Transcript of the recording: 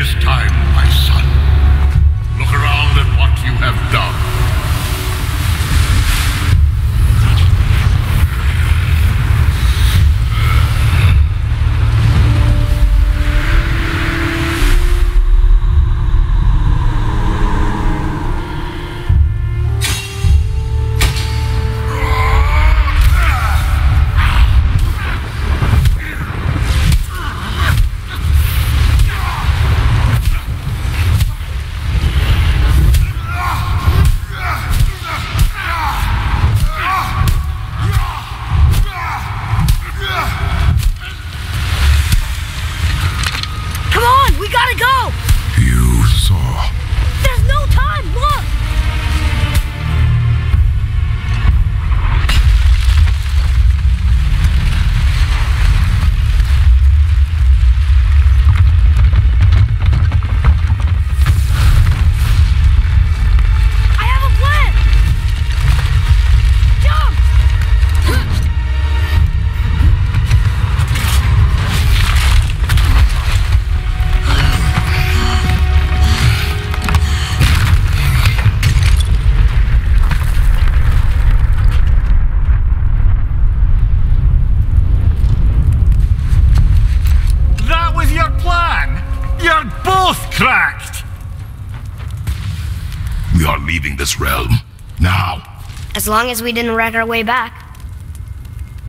is time, my son. Look around at what you have done. saw both cracked! We are leaving this realm. Now. As long as we didn't wreck our way back.